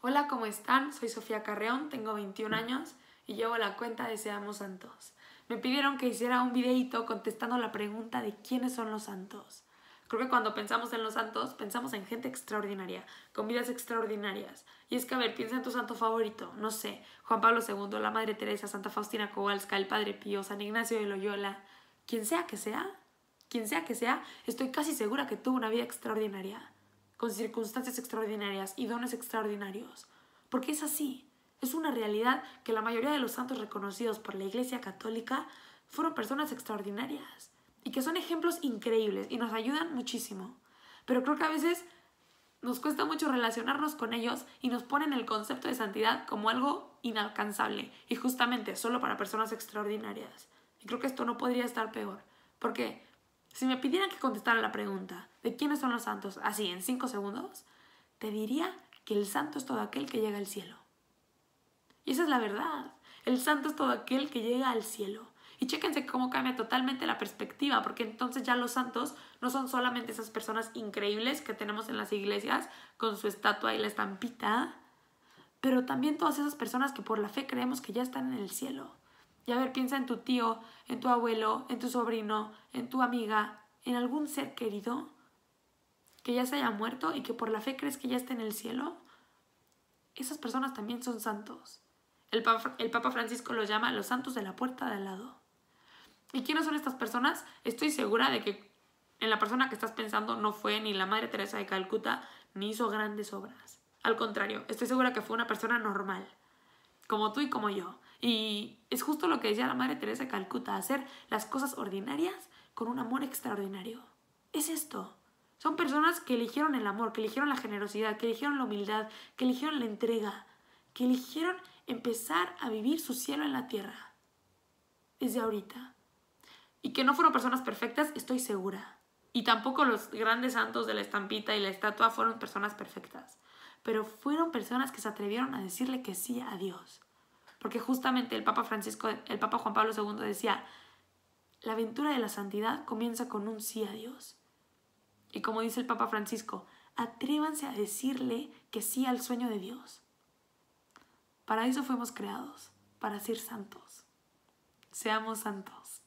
Hola, ¿cómo están? Soy Sofía Carreón, tengo 21 años y llevo la cuenta de Seamos Santos. Me pidieron que hiciera un videito contestando la pregunta de quiénes son los santos. Creo que cuando pensamos en los santos, pensamos en gente extraordinaria, con vidas extraordinarias. Y es que, a ver, piensa en tu santo favorito, no sé, Juan Pablo II, la Madre Teresa, Santa Faustina Kowalska, el Padre Pío, San Ignacio de Loyola, quien sea que sea, quien sea que sea, estoy casi segura que tuvo una vida extraordinaria con circunstancias extraordinarias y dones extraordinarios. Porque es así. Es una realidad que la mayoría de los santos reconocidos por la Iglesia Católica fueron personas extraordinarias y que son ejemplos increíbles y nos ayudan muchísimo. Pero creo que a veces nos cuesta mucho relacionarnos con ellos y nos ponen el concepto de santidad como algo inalcanzable y justamente solo para personas extraordinarias. Y creo que esto no podría estar peor. ¿Por qué? Si me pidieran que contestara la pregunta de quiénes son los santos así en cinco segundos, te diría que el santo es todo aquel que llega al cielo. Y esa es la verdad. El santo es todo aquel que llega al cielo. Y chéquense cómo cambia totalmente la perspectiva, porque entonces ya los santos no son solamente esas personas increíbles que tenemos en las iglesias con su estatua y la estampita, pero también todas esas personas que por la fe creemos que ya están en el cielo. Y a ver, piensa en tu tío, en tu abuelo, en tu sobrino, en tu amiga, en algún ser querido que ya se haya muerto y que por la fe crees que ya está en el cielo. Esas personas también son santos. El el Papa Francisco los llama los santos de la puerta de al lado. ¿Y quiénes son estas personas? Estoy segura de que en la persona que estás pensando no fue ni la Madre Teresa de Calcuta ni hizo grandes obras. Al contrario, estoy segura que fue una persona normal, como tú y como yo, y es justo lo que decía la Madre Teresa de Calcuta, hacer las cosas ordinarias con un amor extraordinario. Es esto. Son personas que eligieron el amor, que eligieron la generosidad, que eligieron la humildad, que eligieron la entrega, que eligieron empezar a vivir su cielo en la tierra. Desde ahorita. Y que no fueron personas perfectas, estoy segura. Y tampoco los grandes santos de la estampita y la estatua fueron personas perfectas. Pero fueron personas que se atrevieron a decirle que sí a Dios porque justamente el Papa Francisco, el Papa Juan Pablo II decía, la aventura de la santidad comienza con un sí a Dios. Y como dice el Papa Francisco, atrévanse a decirle que sí al sueño de Dios. Para eso fuimos creados, para ser santos. Seamos santos.